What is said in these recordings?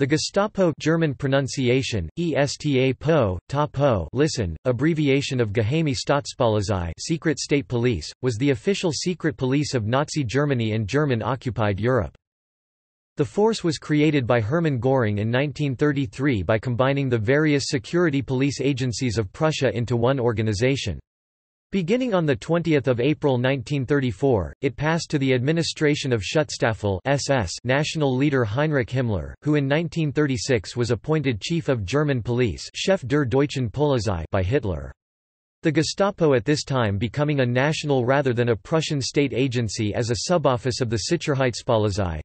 The Gestapo German pronunciation, ESTA listen, abbreviation of Geheime Staatspolizei secret state police, was the official secret police of Nazi Germany and German-occupied Europe. The force was created by Hermann Göring in 1933 by combining the various security police agencies of Prussia into one organization. Beginning on 20 April 1934, it passed to the administration of Schutzstaffel SS national leader Heinrich Himmler, who in 1936 was appointed chief of German police Chef der Deutschen Polizei by Hitler. The Gestapo at this time becoming a national rather than a Prussian state agency as a suboffice of the Sicherheitspolizei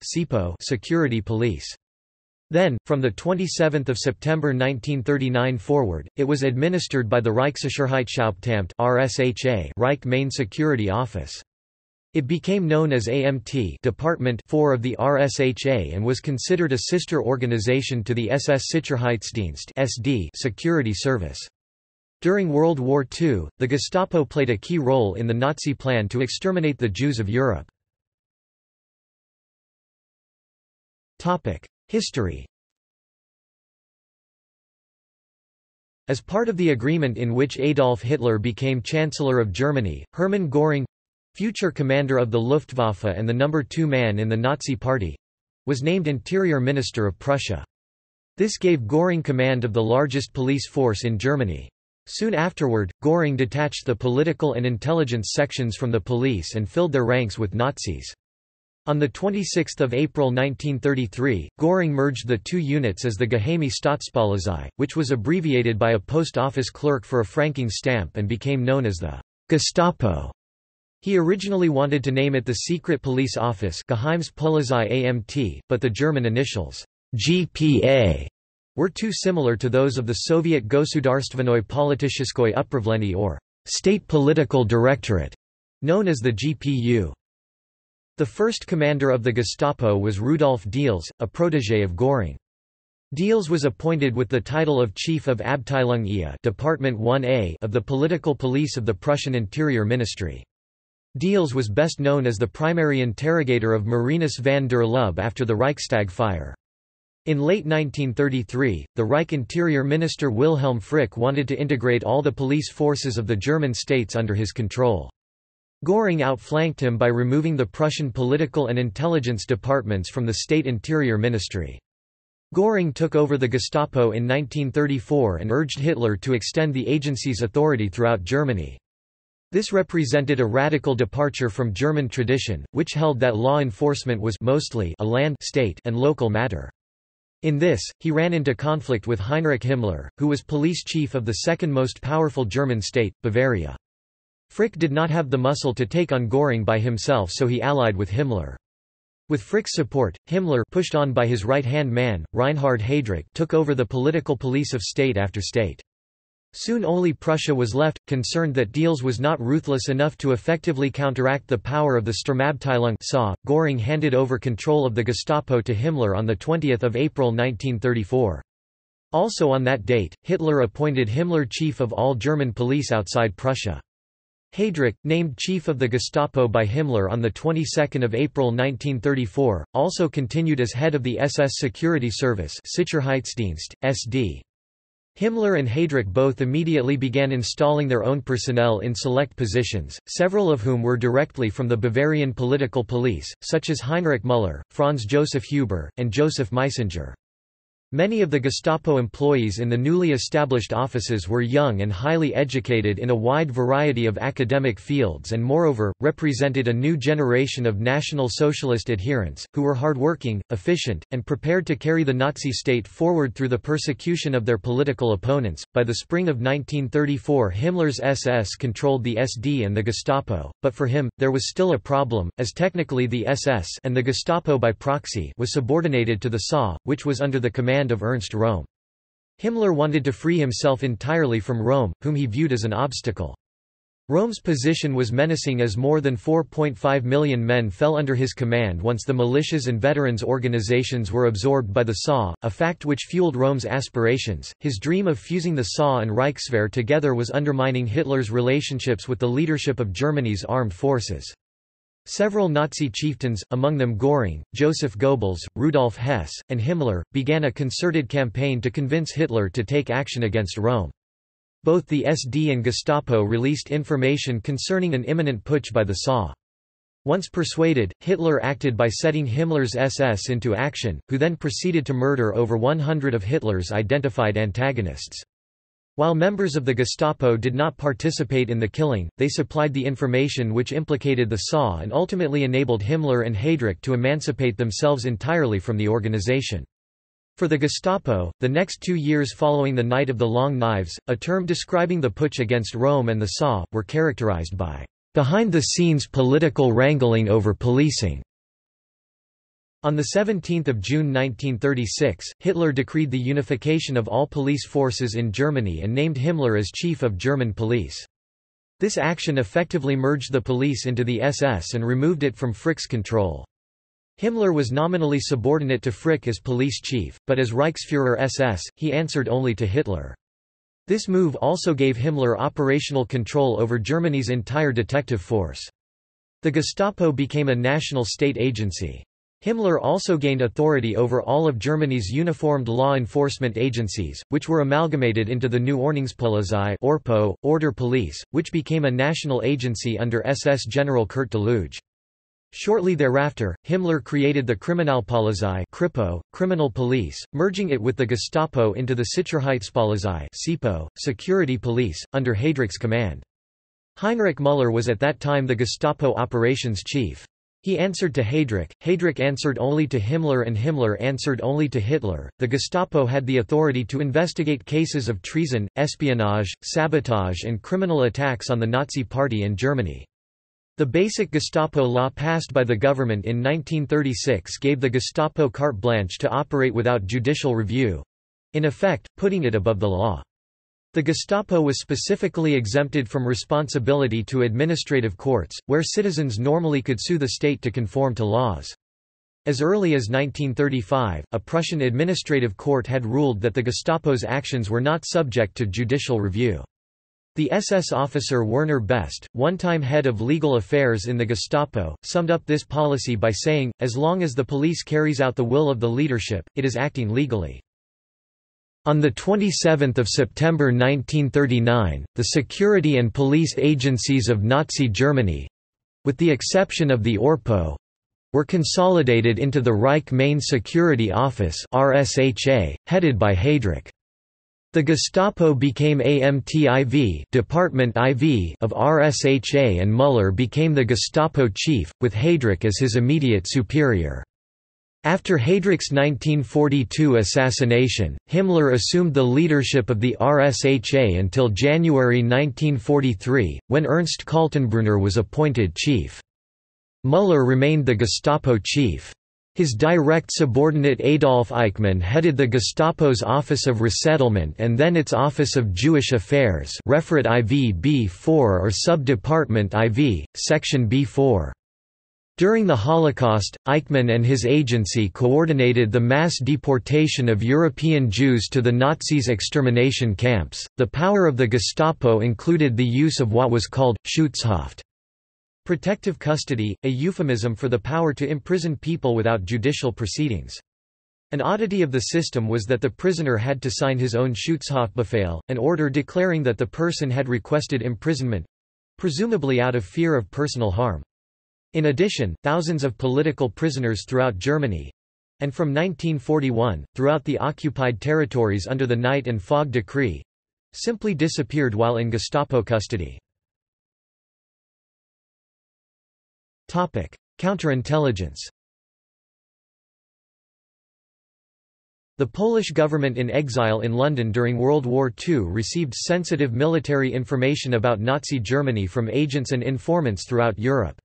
security police. Then, from 27 September 1939 forward, it was administered by the Reichssicherheitshauptamt RSHA Reich Main Security Office. It became known as AMT Department 4 of the RSHA and was considered a sister organization to the SS Sicherheitsdienst SD security service. During World War II, the Gestapo played a key role in the Nazi plan to exterminate the Jews of Europe. History As part of the agreement in which Adolf Hitler became Chancellor of Germany, Hermann Göring—future commander of the Luftwaffe and the number two man in the Nazi Party—was named Interior Minister of Prussia. This gave Göring command of the largest police force in Germany. Soon afterward, Göring detached the political and intelligence sections from the police and filled their ranks with Nazis. On 26 April 1933, Göring merged the two units as the Geheime Staatspolizei, which was abbreviated by a post office clerk for a franking stamp and became known as the Gestapo. He originally wanted to name it the Secret Police Office Geheimspolizei AMT, but the German initials GPA were too similar to those of the Soviet Gosudarstvennoy Politiskoy Upravlenie or State Political Directorate, known as the GPU. The first commander of the Gestapo was Rudolf Diels, a protégé of Göring. Diels was appointed with the title of Chief of Abteilung IA Department 1A of the political police of the Prussian Interior Ministry. Diels was best known as the primary interrogator of Marinus van der Lubbe after the Reichstag fire. In late 1933, the Reich Interior Minister Wilhelm Frick wanted to integrate all the police forces of the German states under his control. Göring outflanked him by removing the Prussian political and intelligence departments from the state interior ministry. Göring took over the Gestapo in 1934 and urged Hitler to extend the agency's authority throughout Germany. This represented a radical departure from German tradition, which held that law enforcement was mostly a land state and local matter. In this, he ran into conflict with Heinrich Himmler, who was police chief of the second most powerful German state, Bavaria. Frick did not have the muscle to take on Göring by himself so he allied with Himmler. With Frick's support, Himmler pushed on by his right-hand man, Reinhard Heydrich took over the political police of state after state. Soon only Prussia was left, concerned that Diels was not ruthless enough to effectively counteract the power of the Sturmabteilung SA. Göring handed over control of the Gestapo to Himmler on 20 April 1934. Also on that date, Hitler appointed Himmler chief of all German police outside Prussia. Heydrich, named chief of the Gestapo by Himmler on the 22nd of April 1934, also continued as head of the SS Security Service Sicherheitsdienst, SD. Himmler and Heydrich both immediately began installing their own personnel in select positions, several of whom were directly from the Bavarian political police, such as Heinrich Müller, Franz Joseph Huber, and Joseph Meisinger. Many of the Gestapo employees in the newly established offices were young and highly educated in a wide variety of academic fields and moreover, represented a new generation of National Socialist adherents, who were hardworking, efficient, and prepared to carry the Nazi state forward through the persecution of their political opponents. By the spring of 1934 Himmler's SS controlled the SD and the Gestapo, but for him, there was still a problem, as technically the SS and the Gestapo by proxy was subordinated to the SA, which was under the command command of Ernst Röhm. Himmler wanted to free himself entirely from Röhm, whom he viewed as an obstacle. Röhm's position was menacing as more than 4.5 million men fell under his command once the militias and veterans organizations were absorbed by the SA, a fact which fueled Röhm's aspirations. His dream of fusing the SA and Reichswehr together was undermining Hitler's relationships with the leadership of Germany's armed forces. Several Nazi chieftains, among them Göring, Joseph Goebbels, Rudolf Hess, and Himmler, began a concerted campaign to convince Hitler to take action against Röhm. Both the SD and Gestapo released information concerning an imminent putsch by the SA. Once persuaded, Hitler acted by setting Himmler's SS into action, who then proceeded to murder over 100 of Hitler's identified antagonists. While members of the Gestapo did not participate in the killing, they supplied the information which implicated the SA and ultimately enabled Himmler and Heydrich to emancipate themselves entirely from the organization. For the Gestapo, the next two years following the Night of the Long Knives, a term describing the putsch against Röhm and the SA, were characterized by behind-the-scenes political wrangling over policing. On 17 June 1936, Hitler decreed the unification of all police forces in Germany and named Himmler as chief of German police. This action effectively merged the police into the SS and removed it from Frick's control. Himmler was nominally subordinate to Frick as police chief, but as Reichsführer SS, he answered only to Hitler. This move also gave Himmler operational control over Germany's entire detective force. The Gestapo became a national state agency. Himmler also gained authority over all of Germany's uniformed law enforcement agencies, which were amalgamated into the new Ordnungspolizei Orpo, Order Police, which became a national agency under SS General Kurt Daluege. Shortly thereafter, Himmler created the Kriminalpolizei Kripo, criminal police, merging it with the Gestapo into the Sicherheitspolizei SIPO, security police, under Heydrich's command. Heinrich Müller was at that time the Gestapo operations chief. He answered to Heydrich, Heydrich answered only to Himmler and Himmler answered only to Hitler. The Gestapo had the authority to investigate cases of treason, espionage, sabotage and criminal attacks on the Nazi Party in Germany. The basic Gestapo law passed by the government in 1936 gave the Gestapo carte blanche to operate without judicial review—in effect, putting it above the law. The Gestapo was specifically exempted from responsibility to administrative courts, where citizens normally could sue the state to conform to laws. As early as 1935, a Prussian administrative court had ruled that the Gestapo's actions were not subject to judicial review. The SS officer Werner Best, one-time head of legal affairs in the Gestapo, summed up this policy by saying, as long as the police carries out the will of the leadership, it is acting legally. On 27 September 1939, the security and police agencies of Nazi Germany—with the exception of the Orpo, were consolidated into the Reich Main Security Office headed by Heydrich. The Gestapo became AMTIV Department IV of RSHA and Müller became the Gestapo chief, with Heydrich as his immediate superior. After Heydrich's 1942 assassination, Himmler assumed the leadership of the RSHA until January 1943, when Ernst Kaltenbrunner was appointed chief. Müller remained the Gestapo chief. His direct subordinate Adolf Eichmann headed the Gestapo's Office of Resettlement and then its Office of Jewish Affairs Referat IV B4 or Sub-Department IV, Section B4. During the Holocaust, Eichmann and his agency coordinated the mass deportation of European Jews to the Nazis' extermination camps. The power of the Gestapo included the use of what was called Schutzhaft, protective custody, a euphemism for the power to imprison people without judicial proceedings. An oddity of the system was that the prisoner had to sign his own Schutzhaftbefehl, an order declaring that the person had requested imprisonment presumably out of fear of personal harm. In addition, thousands of political prisoners throughout Germany and from 1941, throughout the occupied territories under the Night and Fog Decree simply disappeared while in Gestapo custody. Counterintelligence The Polish government in exile in London during World War II received sensitive military information about Nazi Germany from agents and informants throughout Europe.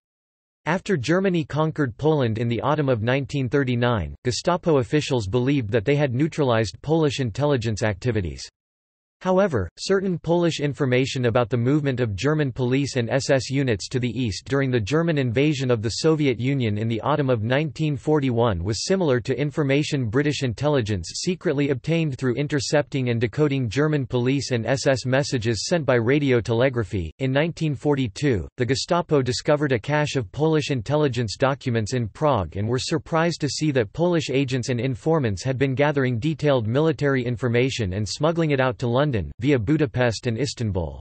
After Germany conquered Poland in the autumn of 1939, Gestapo officials believed that they had neutralized Polish intelligence activities. However, certain Polish information about the movement of German police and SS units to the east during the German invasion of the Soviet Union in the autumn of 1941 was similar to information British intelligence secretly obtained through intercepting and decoding German police and SS messages sent by radio telegraphy. In 1942, the Gestapo discovered a cache of Polish intelligence documents in Prague and were surprised to see that Polish agents and informants had been gathering detailed military information and smuggling it out to London London, via Budapest and Istanbul.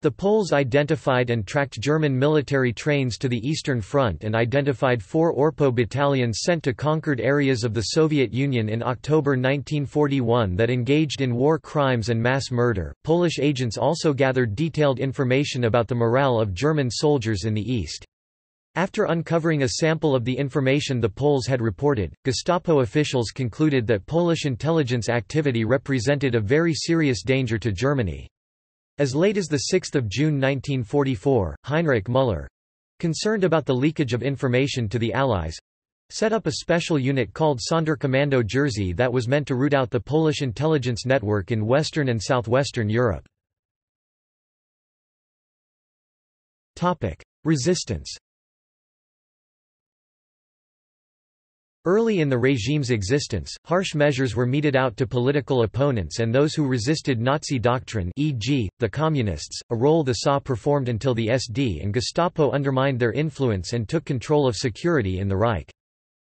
The Poles identified and tracked German military trains to the Eastern Front and identified four Orpo battalions sent to conquered areas of the Soviet Union in October 1941 that engaged in war crimes and mass murder. Polish agents also gathered detailed information about the morale of German soldiers in the East. After uncovering a sample of the information the Poles had reported, Gestapo officials concluded that Polish intelligence activity represented a very serious danger to Germany. As late as 6 June 1944, Heinrich Müller—concerned about the leakage of information to the Allies—set up a special unit called Sonderkommando Jersey that was meant to root out the Polish intelligence network in Western and Southwestern Europe. Resistance Early in the regime's existence, harsh measures were meted out to political opponents and those who resisted Nazi doctrine e.g., the Communists, a role the SA performed until the SD and Gestapo undermined their influence and took control of security in the Reich.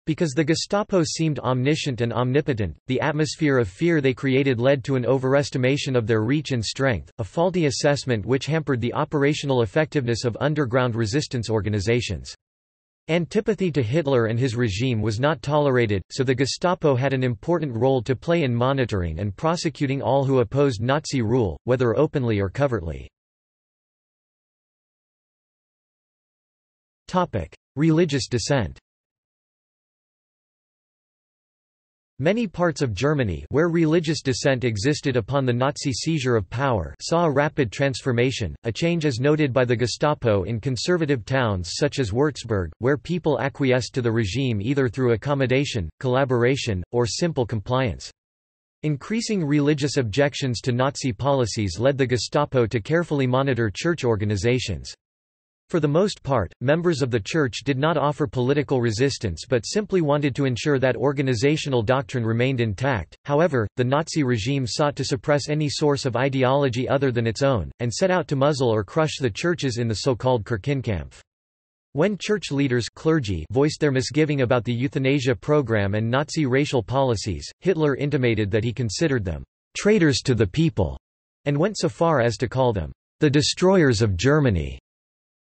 Because the Gestapo seemed omniscient and omnipotent, the atmosphere of fear they created led to an overestimation of their reach and strength, a faulty assessment which hampered the operational effectiveness of underground resistance organizations. Antipathy to Hitler and his regime was not tolerated, so the Gestapo had an important role to play in monitoring and prosecuting all who opposed Nazi rule, whether openly or covertly. Religious dissent Many parts of Germany where religious dissent existed upon the Nazi seizure of power saw a rapid transformation, a change as noted by the Gestapo in conservative towns such as Würzburg, where people acquiesced to the regime either through accommodation, collaboration, or simple compliance. Increasing religious objections to Nazi policies led the Gestapo to carefully monitor church organizations. For the most part, members of the Church did not offer political resistance but simply wanted to ensure that organizational doctrine remained intact. However, the Nazi regime sought to suppress any source of ideology other than its own, and set out to muzzle or crush the churches in the so-called Kirchenkampf. When church leaders clergy voiced their misgiving about the euthanasia program and Nazi racial policies, Hitler intimated that he considered them traitors to the people, and went so far as to call them the destroyers of Germany.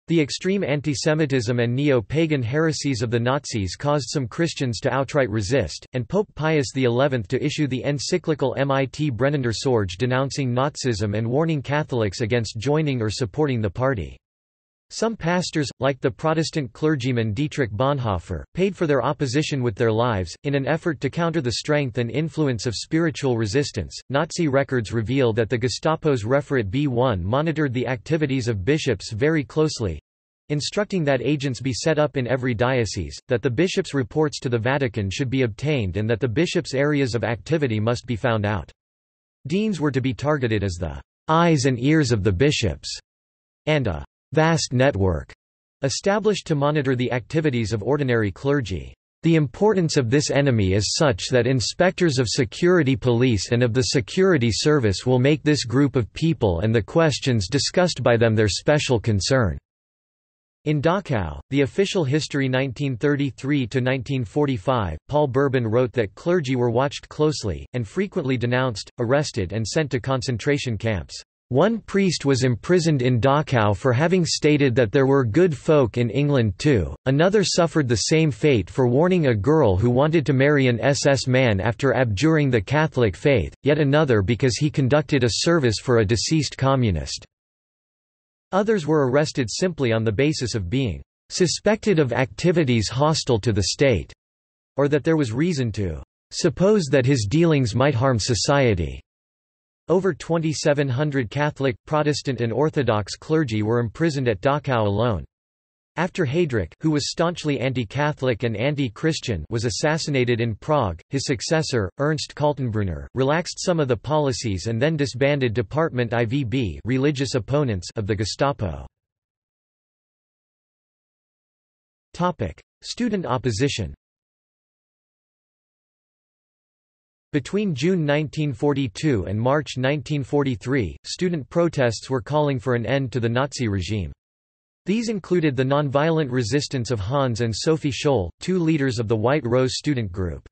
The extreme antisemitism and neo-pagan heresies of the Nazis caused some Christians to outright resist, and Pope Pius XI to issue the encyclical Mit brennender Sorge denouncing Nazism and warning Catholics against joining or supporting the party. Some pastors, like the Protestant clergyman Dietrich Bonhoeffer, paid for their opposition with their lives. In an effort to counter the strength and influence of spiritual resistance, Nazi records reveal that the Gestapo's Referat B1 monitored the activities of bishops very closely instructing that agents be set up in every diocese, that the bishop's reports to the Vatican should be obtained and that the bishop's areas of activity must be found out. Deans were to be targeted as the eyes and ears of the bishops, and a vast network established to monitor the activities of ordinary clergy. The importance of this enemy is such that inspectors of security police and of the security service will make this group of people and the questions discussed by them their special concern. In Dachau, the official history 1933–1945, Paul Berben wrote that clergy were watched closely, and frequently denounced, arrested and sent to concentration camps. One priest was imprisoned in Dachau for having stated that there were good folk in England too, another suffered the same fate for warning a girl who wanted to marry an SS man after abjuring the Catholic faith, yet another because he conducted a service for a deceased communist. Others were arrested simply on the basis of being suspected of activities hostile to the state, or that there was reason to suppose that his dealings might harm society. Over 2,700 Catholic, Protestant and Orthodox clergy were imprisoned at Dachau alone. After Heydrich who was staunchly anti-Catholic and anti-Christian was assassinated in Prague, his successor, Ernst Kaltenbrunner, relaxed some of the policies and then disbanded Department IVB religious opponents of the Gestapo. Student opposition Between June 1942 and March 1943, student protests were calling for an end to the Nazi regime. These included the nonviolent resistance of Hans and Sophie Scholl, two leaders of the White Rose student group.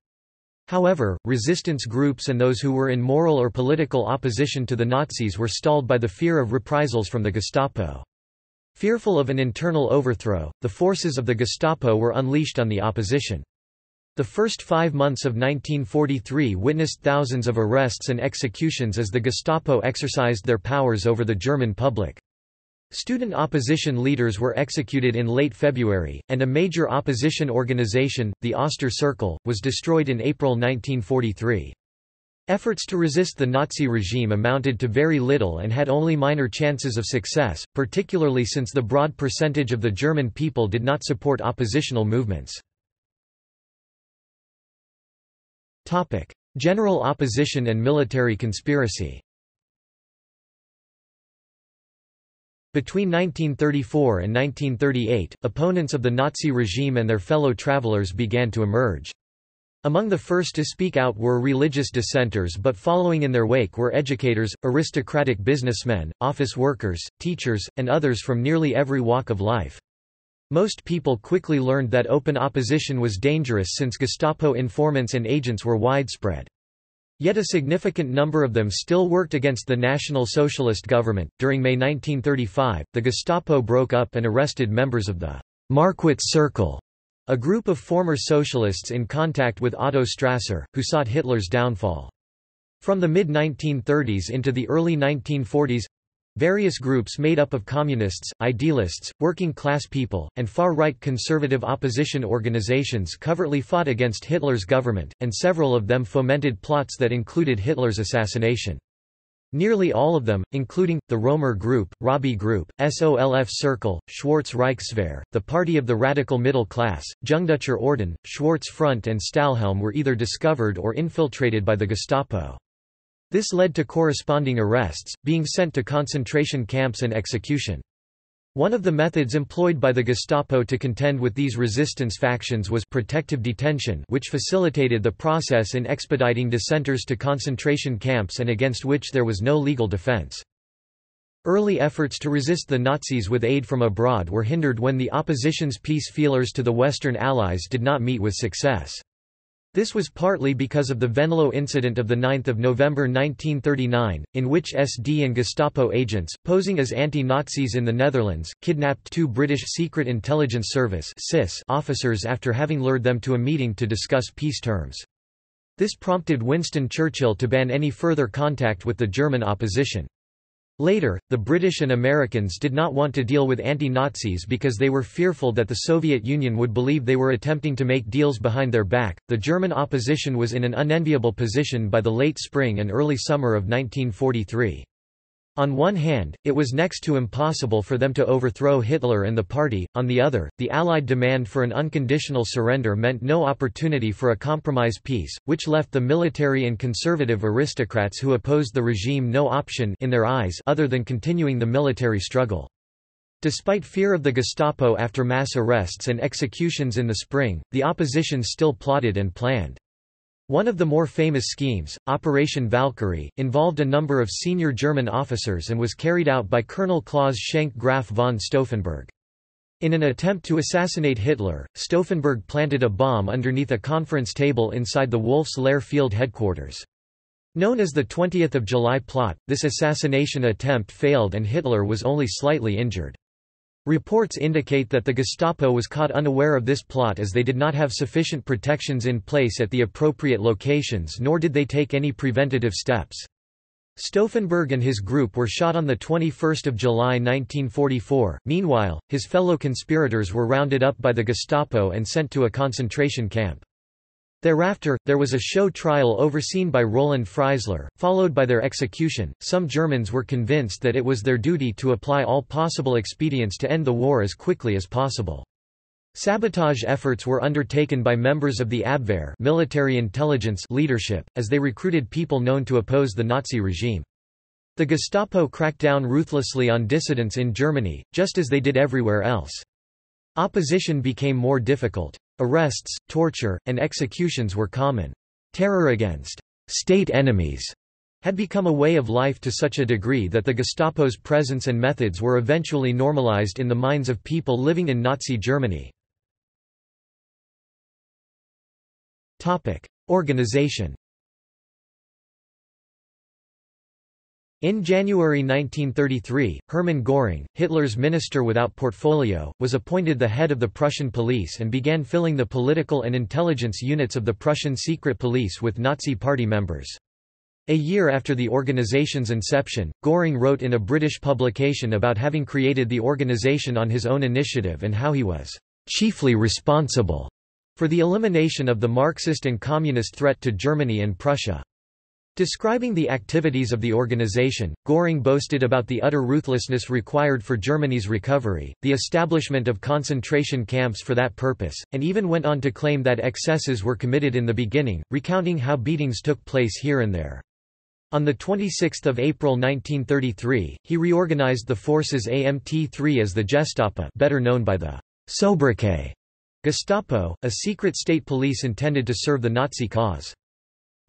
However, resistance groups and those who were in moral or political opposition to the Nazis were stalled by the fear of reprisals from the Gestapo. Fearful of an internal overthrow, the forces of the Gestapo were unleashed on the opposition. The first five months of 1943 witnessed thousands of arrests and executions as the Gestapo exercised their powers over the German public. Student opposition leaders were executed in late February, and a major opposition organization, the Oster Circle, was destroyed in April 1943. Efforts to resist the Nazi regime amounted to very little and had only minor chances of success, particularly since the broad percentage of the German people did not support oppositional movements. General opposition and military conspiracy Between 1934 and 1938, opponents of the Nazi regime and their fellow travelers began to emerge. Among the first to speak out were religious dissenters but following in their wake were educators, aristocratic businessmen, office workers, teachers, and others from nearly every walk of life. Most people quickly learned that open opposition was dangerous since Gestapo informants and agents were widespread. Yet a significant number of them still worked against the National Socialist government. During May 1935, the Gestapo broke up and arrested members of the Markwitz Circle, a group of former socialists in contact with Otto Strasser, who sought Hitler's downfall. From the mid-1930s into the early 1940s, Various groups made up of communists, idealists, working-class people, and far-right conservative opposition organizations covertly fought against Hitler's government, and several of them fomented plots that included Hitler's assassination. Nearly all of them, including, the Römer Group, Robbie Group, SOLF Circle, Schwarze Reichswehr, the Party of the Radical Middle Class, Jungdeutscher Orden, Schwarze Front and Stahlhelm were either discovered or infiltrated by the Gestapo. This led to corresponding arrests, being sent to concentration camps and execution. One of the methods employed by the Gestapo to contend with these resistance factions was protective detention which facilitated the process in expediting dissenters to concentration camps and against which there was no legal defense. Early efforts to resist the Nazis with aid from abroad were hindered when the opposition's peace feelers to the Western Allies did not meet with success. This was partly because of the Venlo incident of 9 November 1939, in which SD and Gestapo agents, posing as anti-Nazis in the Netherlands, kidnapped two British Secret Intelligence Service officers after having lured them to a meeting to discuss peace terms. This prompted Winston Churchill to ban any further contact with the German opposition. Later, the British and Americans did not want to deal with anti-Nazis because they were fearful that the Soviet Union would believe they were attempting to make deals behind their back. The German opposition was in an unenviable position by the late spring and early summer of 1943. On one hand, it was next to impossible for them to overthrow Hitler and the party, on the other, the Allied demand for an unconditional surrender meant no opportunity for a compromise peace, which left the military and conservative aristocrats who opposed the regime no option in their eyes other than continuing the military struggle. Despite fear of the Gestapo after mass arrests and executions in the spring, the opposition still plotted and planned. One of the more famous schemes, Operation Valkyrie, involved a number of senior German officers and was carried out by Colonel Claus Schenk Graf von Stauffenberg. In an attempt to assassinate Hitler, Stauffenberg planted a bomb underneath a conference table inside the Wolf's Lair field headquarters. Known as the 20th of July plot, this assassination attempt failed and Hitler was only slightly injured. Reports indicate that the Gestapo was caught unaware of this plot as they did not have sufficient protections in place at the appropriate locations nor did they take any preventative steps. Stauffenberg and his group were shot on 21 July 1944. Meanwhile, his fellow conspirators were rounded up by the Gestapo and sent to a concentration camp. Thereafter, there was a show trial overseen by Roland Freisler, followed by their execution. Some Germans were convinced that it was their duty to apply all possible expedients to end the war as quickly as possible. Sabotage efforts were undertaken by members of the Abwehr military intelligence leadership, as they recruited people known to oppose the Nazi regime. The Gestapo cracked down ruthlessly on dissidents in Germany, just as they did everywhere else. Opposition became more difficult. Arrests, torture, and executions were common. Terror against state enemies had become a way of life to such a degree that the Gestapo's presence and methods were eventually normalized in the minds of people living in Nazi Germany. Organization In January 1933, Hermann Göring, Hitler's minister without portfolio, was appointed the head of the Prussian police and began filling the political and intelligence units of the Prussian secret police with Nazi party members. A year after the organization's inception, Göring wrote in a British publication about having created the organization on his own initiative and how he was chiefly responsible for the elimination of the Marxist and Communist threat to Germany and Prussia. Describing the activities of the organization, Göring boasted about the utter ruthlessness required for Germany's recovery, the establishment of concentration camps for that purpose, and even went on to claim that excesses were committed in the beginning, recounting how beatings took place here and there. On 26 April 1933, he reorganized the forces AMT-3 as the Gestapa better known by the Sobriquet Gestapo, a secret state police intended to serve the Nazi cause.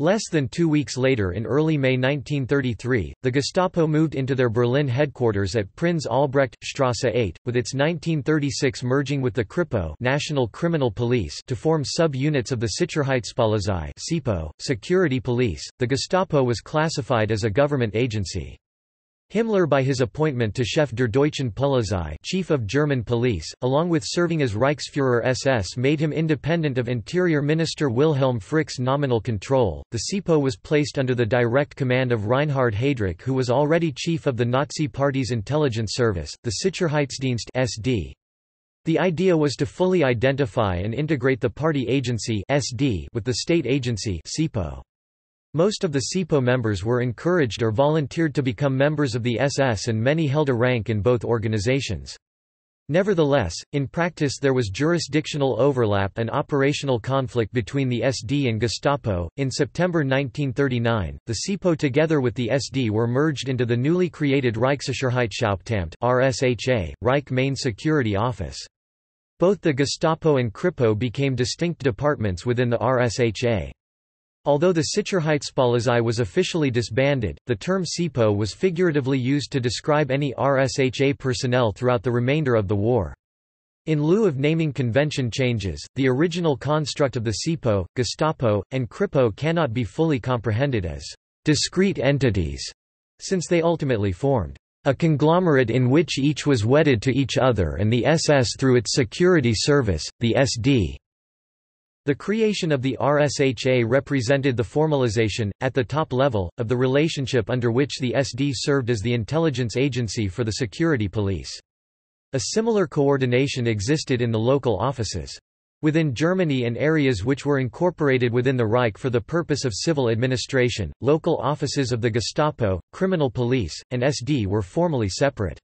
Less than two weeks later in early May 1933, the Gestapo moved into their Berlin headquarters at Prinz Albrecht, Strasse 8, with its 1936 merging with the Kripo National Criminal Police to form sub-units of the Sicherheitspolizei security police. The Gestapo was classified as a government agency. Himmler by his appointment to Chef der Deutschen Polizei chief of German police, along with serving as Reichsführer SS made him independent of Interior Minister Wilhelm Frick's nominal control. The SIPO was placed under the direct command of Reinhard Heydrich who was already chief of the Nazi Party's intelligence service, the Sicherheitsdienst SD. The idea was to fully identify and integrate the party agency SD with the state agency SIPO. Most of the SIPO members were encouraged or volunteered to become members of the SS and many held a rank in both organizations. Nevertheless, in practice there was jurisdictional overlap and operational conflict between the SD and Gestapo. In September 1939, the SIPO together with the SD were merged into the newly created Reichssicherheitshauptamt (RSHA), Reich Main Security Office. Both the Gestapo and Kripo became distinct departments within the RSHA. Although the Sicherheitspolizei was officially disbanded, the term SIPO was figuratively used to describe any RSHA personnel throughout the remainder of the war. In lieu of naming convention changes, the original construct of the SIPO, Gestapo, and Kripo cannot be fully comprehended as discrete entities, since they ultimately formed a conglomerate in which each was wedded to each other and the SS through its security service, the SD. The creation of the RSHA represented the formalization, at the top level, of the relationship under which the SD served as the intelligence agency for the security police. A similar coordination existed in the local offices. Within Germany and areas which were incorporated within the Reich for the purpose of civil administration, local offices of the Gestapo, criminal police, and SD were formally separate.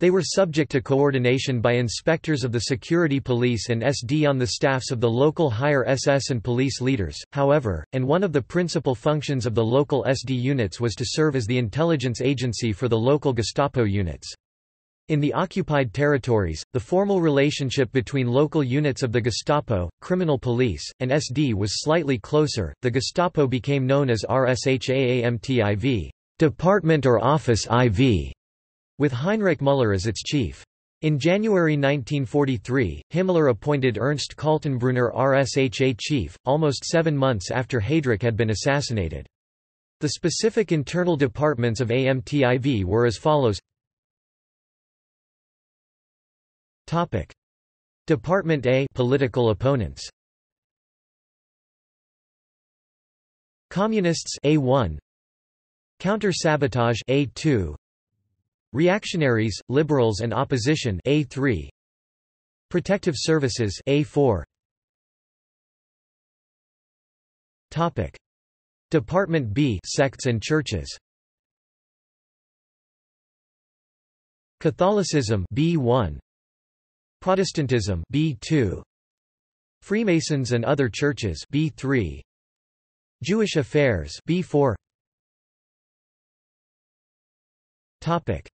They were subject to coordination by inspectors of the security police and SD on the staffs of the local higher SS and police leaders, however, and one of the principal functions of the local SD units was to serve as the intelligence agency for the local Gestapo units. In the occupied territories, the formal relationship between local units of the Gestapo, criminal police, and SD was slightly closer. The Gestapo became known as RSHAAMTIV, Department or Office IV with Heinrich Müller as its chief. In January 1943, Himmler appointed Ernst Kaltenbrunner RSHA chief, almost seven months after Heydrich had been assassinated. The specific internal departments of AMTIV were as follows Topic. Department A political opponents Communists A1 Counter-sabotage A2 Reactionaries, Liberals and Opposition A3 Protective Services A4 Topic. Department B sects and churches. Catholicism B1 Protestantism B2 Freemasons and other churches B3 Jewish affairs B4 Topic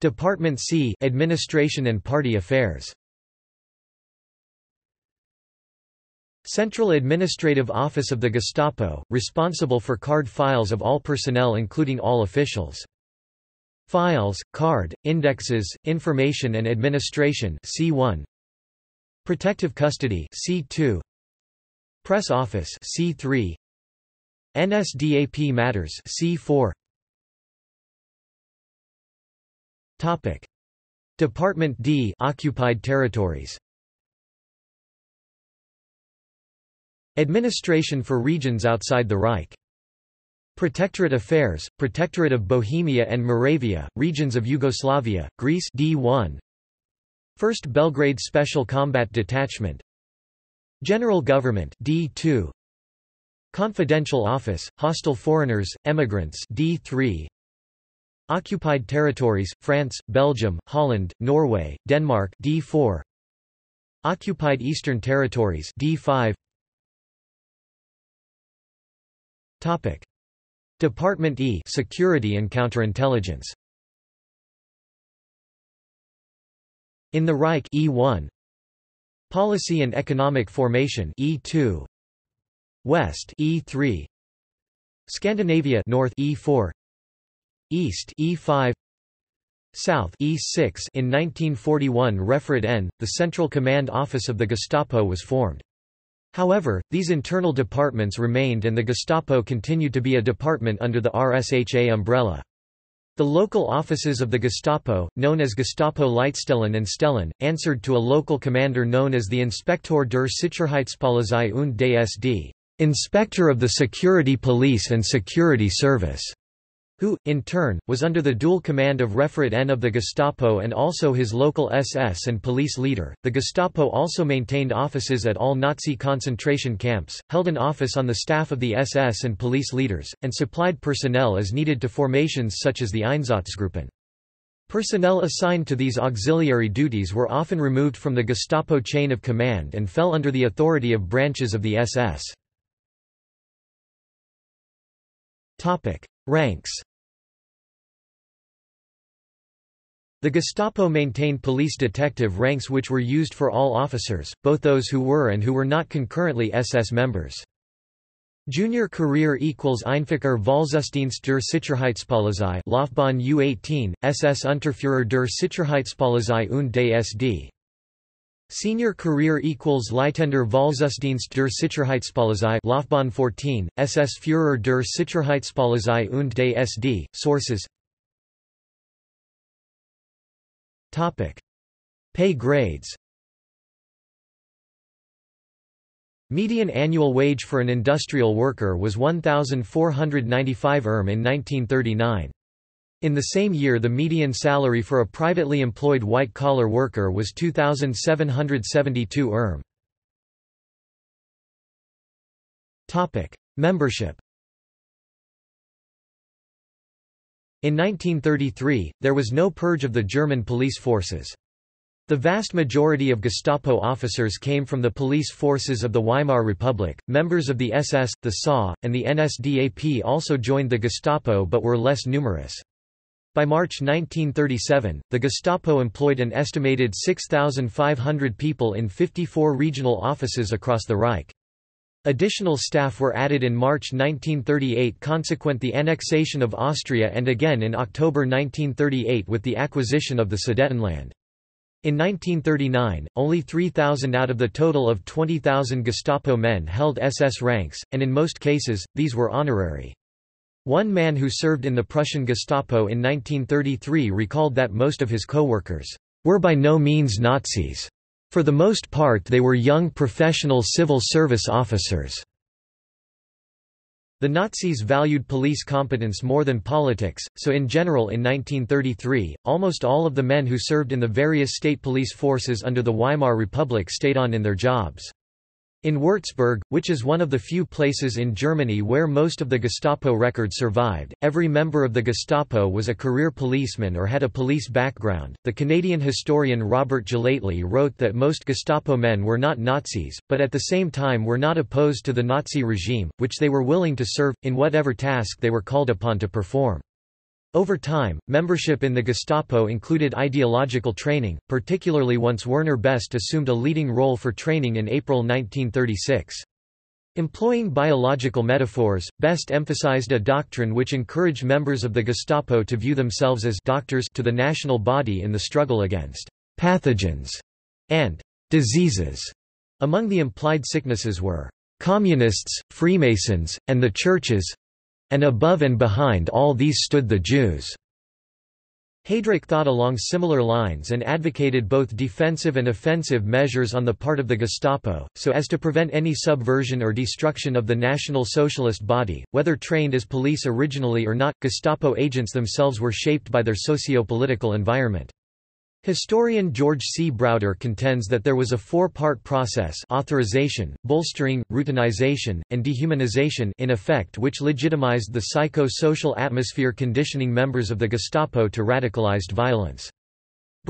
Department C Administration and Party Affairs. Central Administrative Office of the Gestapo, responsible for card files of all personnel including all officials. Files, card, indexes, information and administration C1 Protective custody C2 Press office C3 NSDAP matters C4 Topic. Department D occupied territories. Administration for regions outside the Reich. Protectorate Affairs, Protectorate of Bohemia and Moravia, regions of Yugoslavia, Greece D1 1st Belgrade Special Combat Detachment. General Government D2 Confidential Office, Hostile Foreigners, Emigrants D3 Occupied Territories, France, Belgium, Holland, Norway, Denmark D4 Occupied Eastern Territories D5 Topic. Department E Security and Counterintelligence. In the Reich E1 Policy and Economic Formation E2 West E3 Scandinavia North E4 East E5 South E6 In 1941 Referat N, the Central Command Office of the Gestapo was formed. However, these internal departments remained and the Gestapo continued to be a department under the RSHA umbrella. The local offices of the Gestapo, known as Gestapo Leitstellen and Stellen, answered to a local commander known as the Inspektor der Sicherheitspolizei und DSD, Inspector of the Security Police and Security Service who, in turn, was under the dual command of Referat N of the Gestapo and also his local SS and police leader. The Gestapo also maintained offices at all Nazi concentration camps, held an office on the staff of the SS and police leaders, and supplied personnel as needed to formations such as the Einsatzgruppen. Personnel assigned to these auxiliary duties were often removed from the Gestapo chain of command and fell under the authority of branches of the SS. Ranks The Gestapo maintained police detective ranks which were used for all officers, both those who were and who were not concurrently SS members. Junior career equals Einfacher Vollzugsdienst der Sicherheitspolizei Laufbahn U18, SS Unterführer der Sicherheitspolizei und DSD. Senior career equals Leitender Vollzugsdienst der Sicherheitspolizei Laufbahn 14, SS Führer der Sicherheitspolizei und DSD. Sources Topic. Pay grades Median annual wage for an industrial worker was 1,495 erm in 1939. In the same year the median salary for a privately employed white-collar worker was 2,772 erm. Membership In 1933, there was no purge of the German police forces. The vast majority of Gestapo officers came from the police forces of the Weimar Republic. Members of the SS, the SA, and the NSDAP also joined the Gestapo but were less numerous. By March 1937, the Gestapo employed an estimated 6,500 people in 54 regional offices across the Reich. Additional staff were added in March 1938 consequent the annexation of Austria and again in October 1938 with the acquisition of the Sudetenland. In 1939, only 3,000 out of the total of 20,000 Gestapo men held SS ranks, and in most cases, these were honorary. One man who served in the Prussian Gestapo in 1933 recalled that most of his co-workers were by no means Nazis. For the most part they were young professional civil service officers. The Nazis valued police competence more than politics, so in general in 1933, almost all of the men who served in the various state police forces under the Weimar Republic stayed on in their jobs. In Würzburg, which is one of the few places in Germany where most of the Gestapo records survived, every member of the Gestapo was a career policeman or had a police background. The Canadian historian Robert Gellately wrote that most Gestapo men were not Nazis, but at the same time were not opposed to the Nazi regime, which they were willing to serve, in whatever task they were called upon to perform. Over time, membership in the Gestapo included ideological training, particularly once Werner Best assumed a leading role for training in April 1936. Employing biological metaphors, Best emphasized a doctrine which encouraged members of the Gestapo to view themselves as doctors to the national body in the struggle against pathogens and diseases. Among the implied sicknesses were communists, Freemasons, and the churches, and above and behind all these stood the Jews. Heydrich thought along similar lines and advocated both defensive and offensive measures on the part of the Gestapo, so as to prevent any subversion or destruction of the National Socialist body. Whether trained as police originally or not, Gestapo agents themselves were shaped by their socio-political environment. Historian George C. Browder contends that there was a four-part process authorization, bolstering, routinization, and dehumanization in effect which legitimized the psycho-social atmosphere conditioning members of the Gestapo to radicalized violence.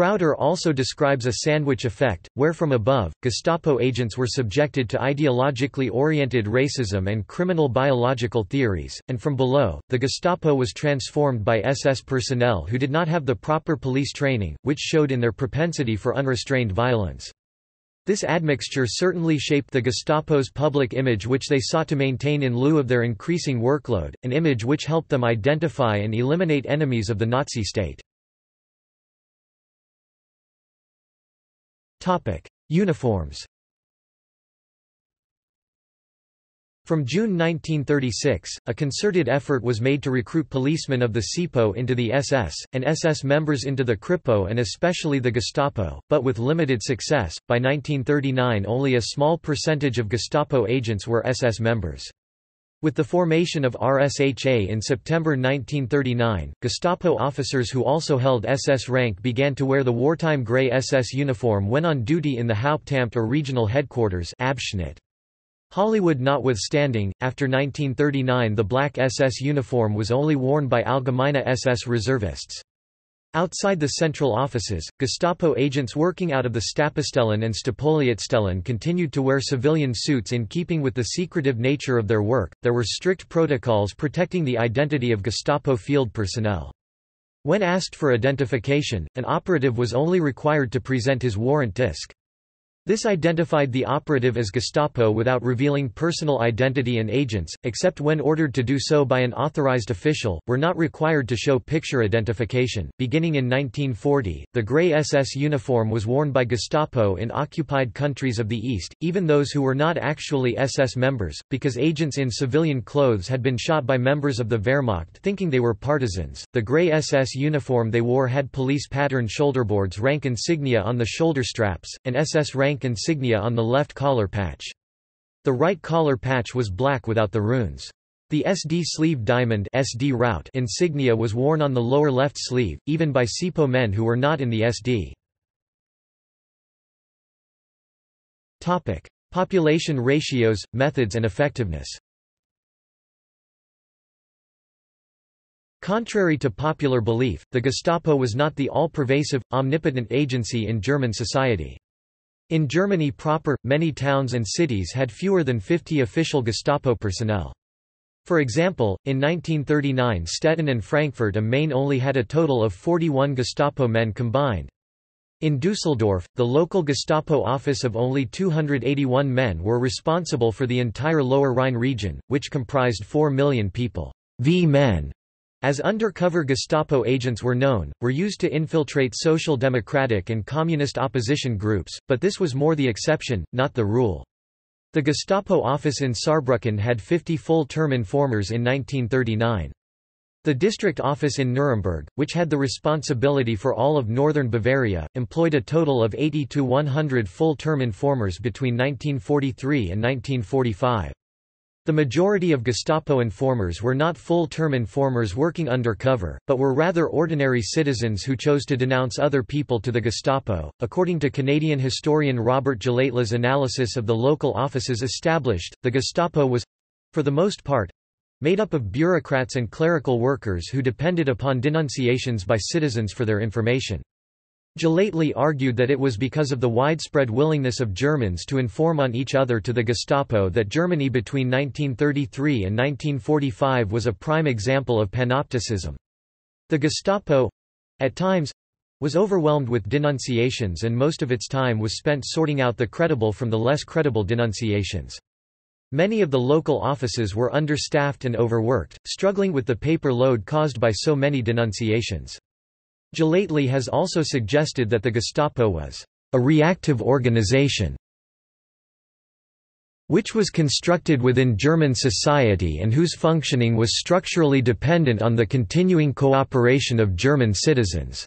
Browder also describes a sandwich effect, where from above, Gestapo agents were subjected to ideologically oriented racism and criminal biological theories, and from below, the Gestapo was transformed by SS personnel who did not have the proper police training, which showed in their propensity for unrestrained violence. This admixture certainly shaped the Gestapo's public image which they sought to maintain in lieu of their increasing workload, an image which helped them identify and eliminate enemies of the Nazi state. Topic: Uniforms. From June 1936, a concerted effort was made to recruit policemen of the SIPO into the SS, and SS members into the Kripo and especially the Gestapo, but with limited success. By 1939, only a small percentage of Gestapo agents were SS members. With the formation of RSHA in September 1939, Gestapo officers who also held SS rank began to wear the wartime grey SS uniform when on duty in the Hauptamt or regional headquarters Abschnitt. Hollywood notwithstanding, after 1939 the black SS uniform was only worn by Allgemeine SS reservists. Outside the central offices, Gestapo agents working out of the Stapostellen and Stapoleitstellen continued to wear civilian suits in keeping with the secretive nature of their work. There were strict protocols protecting the identity of Gestapo field personnel. When asked for identification, an operative was only required to present his warrant disc. This identified the operative as Gestapo without revealing personal identity and agents, except when ordered to do so by an authorized official, were not required to show picture identification. Beginning in 1940, the grey SS uniform was worn by Gestapo in occupied countries of the East, even those who were not actually SS members, because agents in civilian clothes had been shot by members of the Wehrmacht thinking they were partisans. The grey SS uniform they wore had police pattern shoulderboards rank insignia on the shoulder straps, and SS rank rank insignia on the left collar patch. The right collar patch was black without the runes. The SD sleeve diamond SD Raute insignia was worn on the lower left sleeve, even by SIPO men who were not in the SD. Topic: Population ratios, methods and effectiveness. Contrary to popular belief, the Gestapo was not the all-pervasive, omnipotent agency in German society. In Germany proper, many towns and cities had fewer than 50 official Gestapo personnel. For example, in 1939 Stettin and Frankfurt am Main only had a total of 41 Gestapo men combined. In Dusseldorf, the local Gestapo office of only 281 men were responsible for the entire Lower Rhine region, which comprised 4 million people. V men as undercover Gestapo agents were known, were used to infiltrate social democratic and communist opposition groups, but this was more the exception, not the rule. The Gestapo office in Saarbrücken had 50 full-term informers in 1939. The district office in Nuremberg, which had the responsibility for all of northern Bavaria, employed a total of 80 to 100 full-term informers between 1943 and 1945. The majority of Gestapo informers were not full-term informers working undercover, but were rather ordinary citizens who chose to denounce other people to the Gestapo. According to Canadian historian Robert Gellately's analysis of the local offices established, the Gestapo was for the most part made up of bureaucrats and clerical workers who depended upon denunciations by citizens for their information. Gellately argued that it was because of the widespread willingness of Germans to inform on each other to the Gestapo that Germany between 1933 and 1945 was a prime example of panopticism. The Gestapo—at times—was overwhelmed with denunciations and most of its time was spent sorting out the credible from the less credible denunciations. Many of the local offices were understaffed and overworked, struggling with the paper load caused by so many denunciations. Gellately has also suggested that the Gestapo was a reactive organization which was constructed within German society and whose functioning was structurally dependent on the continuing cooperation of German citizens.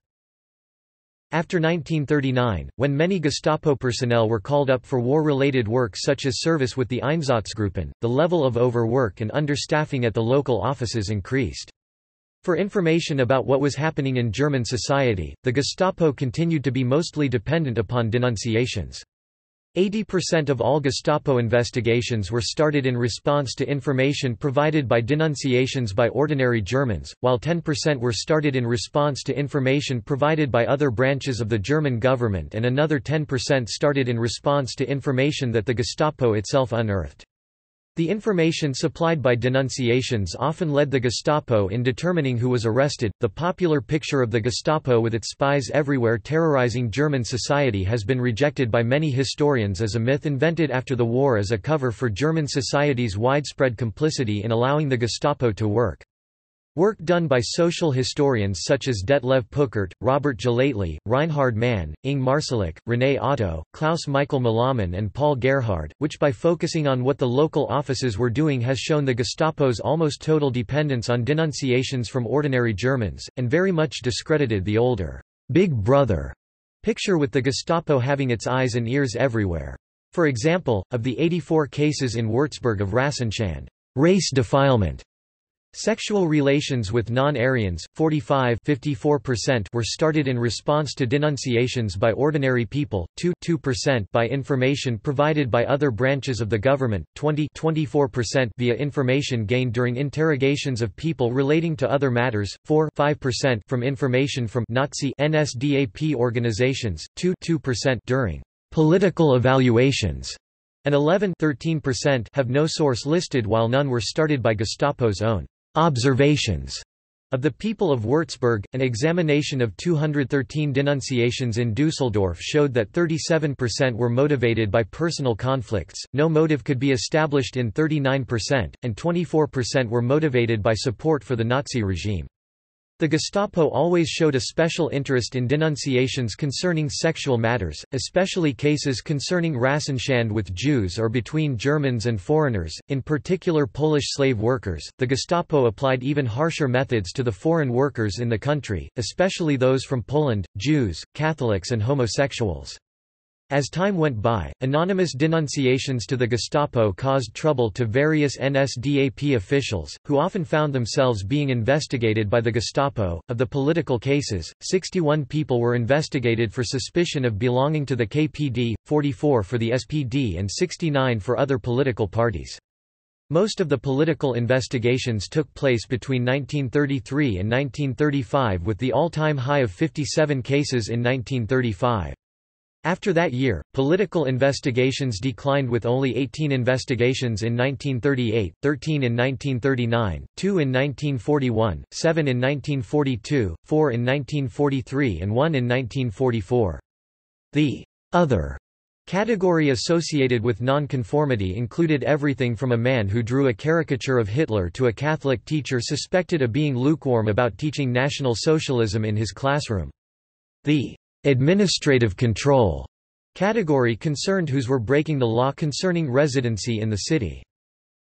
After 1939, when many Gestapo personnel were called up for war-related work such as service with the Einsatzgruppen, the level of overwork and understaffing at the local offices increased. For information about what was happening in German society, the Gestapo continued to be mostly dependent upon denunciations. 80% of all Gestapo investigations were started in response to information provided by denunciations by ordinary Germans, while 10% were started in response to information provided by other branches of the German government and another 10% started in response to information that the Gestapo itself unearthed. The information supplied by denunciations often led the Gestapo in determining who was arrested. The popular picture of the Gestapo with its spies everywhere terrorizing German society has been rejected by many historians as a myth invented after the war as a cover for German society's widespread complicity in allowing the Gestapo to work. Work done by social historians such as Detlev Peukert, Robert Gellately, Reinhard Mann, Ing Marssolek, René Otto, Klaus Michael Mallmann and Paul Gerhard, which by focusing on what the local offices were doing has shown the Gestapo's almost total dependence on denunciations from ordinary Germans, and very much discredited the older, Big Brother picture with the Gestapo having its eyes and ears everywhere. For example, of the 84 cases in Würzburg of Rassenschande race defilement Sexual relations with non-Aryans, 45% were started in response to denunciations by ordinary people, 2% by information provided by other branches of the government, 20% via information gained during interrogations of people relating to other matters, 4% from information from Nazi NSDAP organizations, 2% during political evaluations, and 11% have no source listed while none were started by Gestapo's own Observations of the people of Würzburg, an examination of 213 denunciations in Dusseldorf showed that 37% were motivated by personal conflicts, no motive could be established in 39%, and 24% were motivated by support for the Nazi regime. The Gestapo always showed a special interest in denunciations concerning sexual matters, especially cases concerning Rassenschande with Jews or between Germans and foreigners, in particular Polish slave workers. The Gestapo applied even harsher methods to the foreign workers in the country, especially those from Poland, Jews, Catholics, and homosexuals. As time went by, anonymous denunciations to the Gestapo caused trouble to various NSDAP officials, who often found themselves being investigated by the Gestapo. Of the political cases, 61 people were investigated for suspicion of belonging to the KPD, 44 for the SPD, and 69 for other political parties. Most of the political investigations took place between 1933 and 1935 with the all-time high of 57 cases in 1935. After that year, political investigations declined with only 18 investigations in 1938, 13 in 1939, 2 in 1941, 7 in 1942, 4 in 1943 and 1 in 1944. The other category associated with nonconformity included everything from a man who drew a caricature of Hitler to a Catholic teacher suspected of being lukewarm about teaching National Socialism in his classroom. The administrative control category concerned whose were breaking the law concerning residency in the city.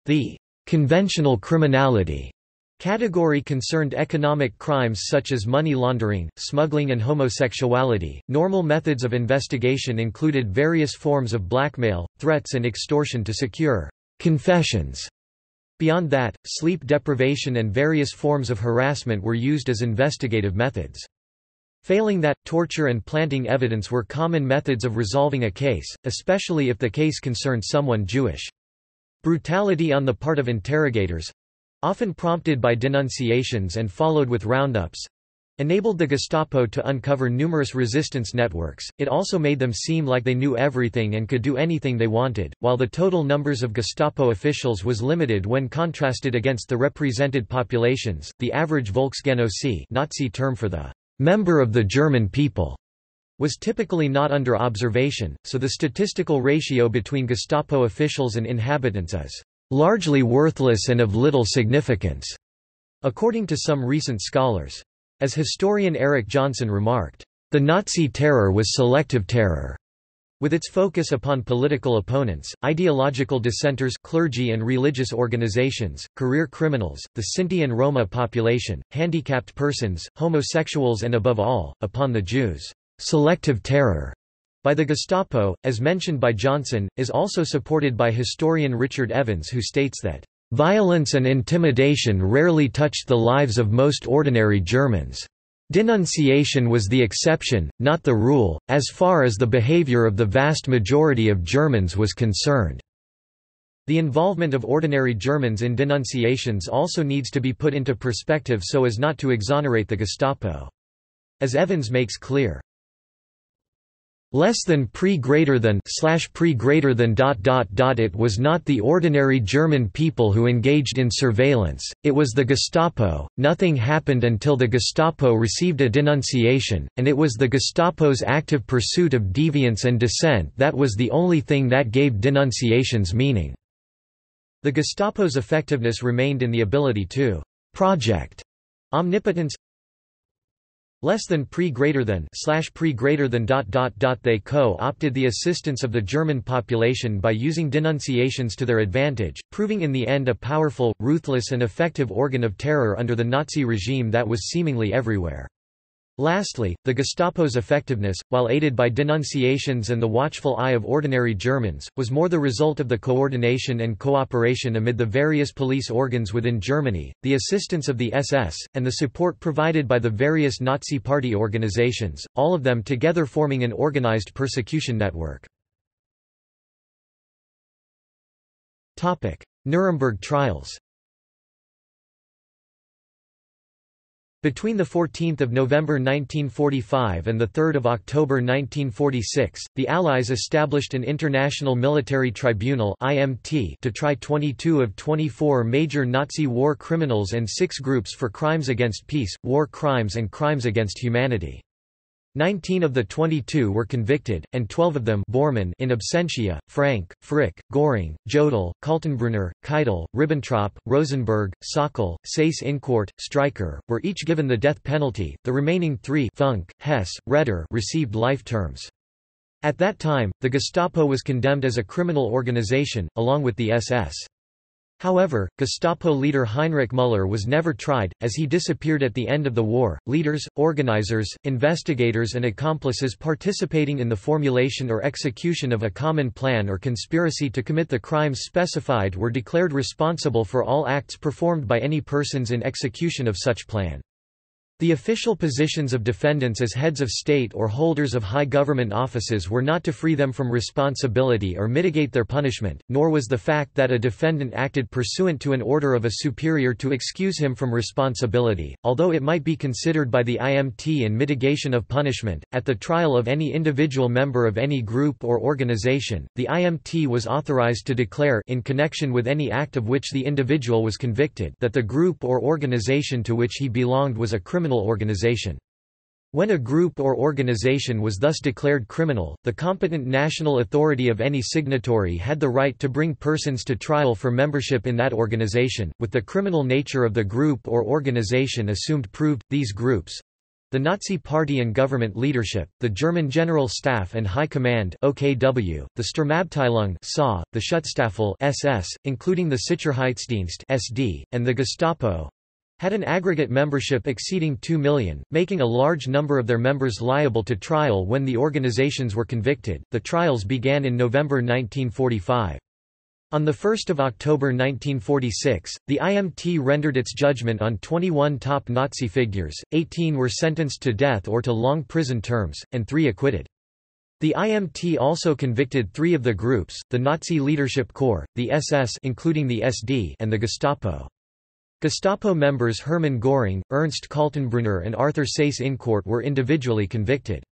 The conventional criminality category concerned economic crimes such as money laundering, smuggling and homosexuality. Normal methods of investigation included various forms of blackmail, threats and extortion to secure confessions Beyond that, sleep deprivation and various forms of harassment were used as investigative methods. Failing that, torture and planting evidence were common methods of resolving a case, especially if the case concerned someone Jewish. Brutality on the part of interrogators—often prompted by denunciations and followed with roundups, enabled the Gestapo to uncover numerous resistance networks, it also made them seem like they knew everything and could do anything they wanted, while the total numbers of Gestapo officials was limited when contrasted against the represented populations. The average Volksgenosse Nazi term for the member of the German people was typically not under observation, so the statistical ratio between Gestapo officials and inhabitants is largely worthless and of little significance, according to some recent scholars. As historian Eric Johnson remarked, the Nazi terror was selective terror. With its focus upon political opponents, ideological dissenters clergy and religious organizations, career criminals, the Sinti and Roma population, handicapped persons, homosexuals and above all, upon the Jews. Selective terror by the Gestapo, as mentioned by Johnson, is also supported by historian Richard Evans who states that, "...violence and intimidation rarely touched the lives of most ordinary Germans." Denunciation was the exception, not the rule, as far as the behavior of the vast majority of Germans was concerned. The involvement of ordinary Germans in denunciations also needs to be put into perspective so as not to exonerate the Gestapo. As Evans makes clear, less than pre greater than slash pre greater than dot dot dot it was not the ordinary German people who engaged in surveillance it was the Gestapo nothing happened until the Gestapo received a denunciation and it was the Gestapo's active pursuit of deviance and dissent that was the only thing that gave denunciations meaning. The Gestapo's effectiveness remained in the ability to project omnipotence less than pre greater than slash pre greater than dot dot dot they co-opted the assistance of the German population by using denunciations to their advantage, proving in the end a powerful, ruthless and effective organ of terror under the Nazi regime that was seemingly everywhere. Lastly, the Gestapo's effectiveness, while aided by denunciations and the watchful eye of ordinary Germans, was more the result of the coordination and cooperation amid the various police organs within Germany, the assistance of the SS, and the support provided by the various Nazi Party organizations, all of them together forming an organized persecution network. Nuremberg trials Between 14 November 1945 and 3 October 1946, the Allies established an International Military Tribunal to try 22 of 24 major Nazi war criminals and six groups for crimes against peace, war crimes and crimes against humanity. Nineteen of the 22 were convicted, and 12 of them Bormann in absentia, Frank, Frick, Göring, Jodl, Kaltenbrunner, Keitel, Ribbentrop, Rosenberg, Sauckel, Seyss-Inquart, Streicher, were each given the death penalty, the remaining three Funk, Hess, Raeder received life terms. At that time, the Gestapo was condemned as a criminal organization, along with the SS. However, Gestapo leader Heinrich Müller was never tried, as he disappeared at the end of the war. Leaders, organizers, investigators, and accomplices participating in the formulation or execution of a common plan or conspiracy to commit the crimes specified were declared responsible for all acts performed by any persons in execution of such plan. The official positions of defendants as heads of state or holders of high government offices were not to free them from responsibility or mitigate their punishment, nor was the fact that a defendant acted pursuant to an order of a superior to excuse him from responsibility, although it might be considered by the IMT in mitigation of punishment. At the trial of any individual member of any group or organization, the IMT was authorized to declare in connection with any act of which the individual was convicted that the group or organization to which he belonged was a criminal criminal organization. When a group or organization was thus declared criminal, the competent national authority of any signatory had the right to bring persons to trial for membership in that organization, with the criminal nature of the group or organization assumed proved. These groups the Nazi Party and government leadership, the German General Staff and High Command OKW, the Sturmabteilung SA, the Schutzstaffel SS, including the Sicherheitsdienst SD, and the Gestapo had an aggregate membership exceeding 2 million, making a large number of their members liable to trial when the organizations were convicted. The trials began in November 1945. On 1 October 1946, the IMT rendered its judgment on 21 top Nazi figures, 18 were sentenced to death or to long prison terms, and three acquitted. The IMT also convicted three of the groups, the Nazi Leadership Corps, the SS including the SD and the Gestapo. Gestapo members Hermann Göring, Ernst Kaltenbrunner and Arthur Seyss-Inquart were individually convicted.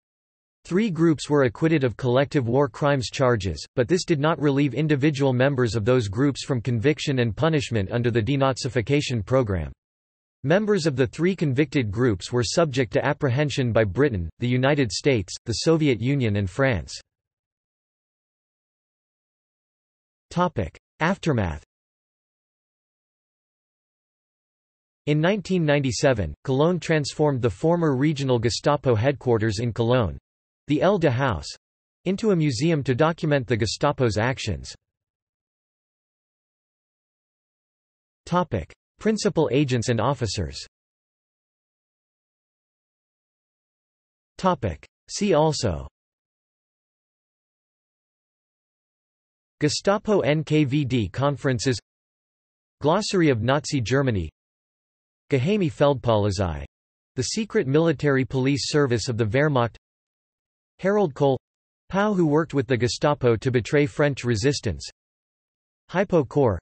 Three groups were acquitted of collective war crimes charges, but this did not relieve individual members of those groups from conviction and punishment under the denazification program. Members of the three convicted groups were subject to apprehension by Britain, the United States, the Soviet Union and France. Aftermath In 1997, Cologne transformed the former regional Gestapo headquarters in Cologne, the EL-DE House into a museum to document the Gestapo's actions. Principal agents and officers. See also. Gestapo NKVD conferences. Glossary of Nazi Germany Geheime Feldpolizei the secret military police service of the Wehrmacht. Harold Cole POW who worked with the Gestapo to betray French resistance. Hipo Corps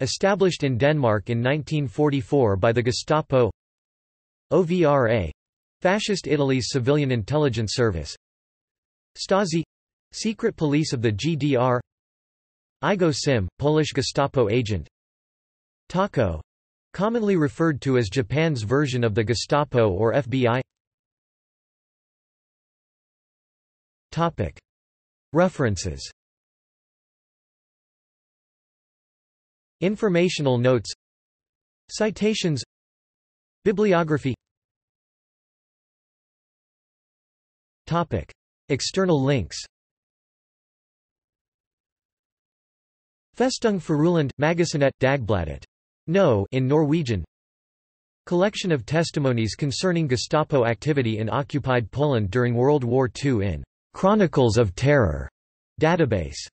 established in Denmark in 1944 by the Gestapo. OVRA Fascist Italy's civilian intelligence service. Stasi secret police of the GDR Igo Sym, Polish Gestapo agent. Tako commonly referred to as Japan's version of the Gestapo or FBI References. Informational notes. Citations. Bibliography. Topic. External links. Festung Führerland, Magazinet, Dagbladet. No in Norwegian. Collection of testimonies concerning Gestapo activity in occupied Poland during World War II in Chronicles of Terror database